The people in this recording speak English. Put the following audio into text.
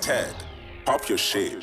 Ted, pop your shit.